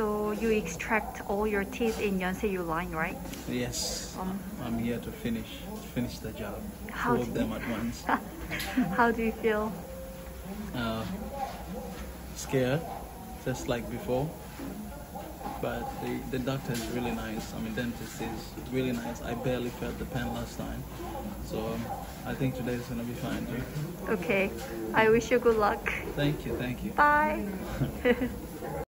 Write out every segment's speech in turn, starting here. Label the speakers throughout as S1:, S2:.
S1: So you extract all your teeth in Yonsei Uline, right?
S2: Yes,
S1: Um,
S2: I'm here to finish finish the job.
S1: How
S2: Two
S1: do
S2: of them at once.
S1: How do you feel?
S2: Uh, scared, just like before. But the, the doctor is really nice. I mean, dentist is really nice. I barely felt the pain last time. So um, I think today is going to be fine too.
S1: Okay, I wish you good luck.
S2: Thank you, thank you.
S1: Bye.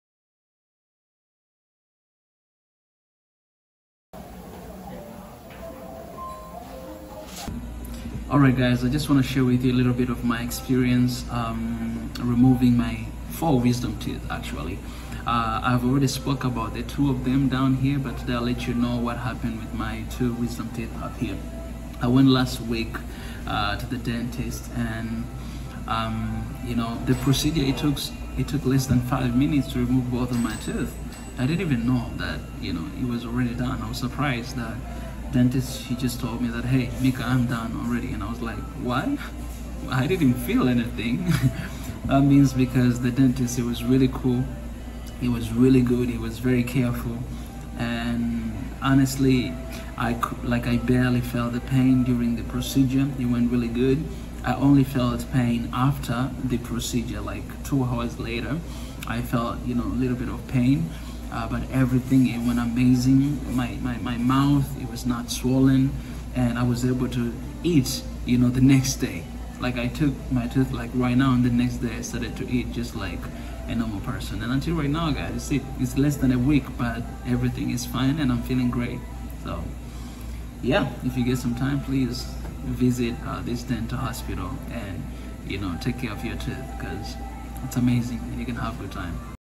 S3: Alright guys, I just want to share with you a little bit of my experience um, removing my four wisdom teeth actually. Uh, I've already spoke about the two of them down here, but today I'll let you know what happened with my two wisdom teeth up here. I went last week uh, to the dentist and um, you know the procedure it took it took less than five minutes to remove both of my teeth. I didn't even know that you know it was already done. I was surprised that dentist she just told me that hey Mika I'm done already. And I was like what? I didn't feel anything. That means because the dentist it was really cool. He was really good. He was very careful. And honestly I like I barely felt the pain during the procedure. It went really good. I only felt pain after the procedure like two hours later. I felt you know a little bit of pain uh, but everything it went amazing. My, my my mouth it was not swollen and I was able to eat you know the next day. Like I took my tooth like right now and the next day I started to eat just like a normal person. And until right now guys see it's less than a week but everything is fine and I'm feeling great. So yeah if you get some time please visit uh, this dental hospital and you know take care of your teeth because it's amazing and you can have a good time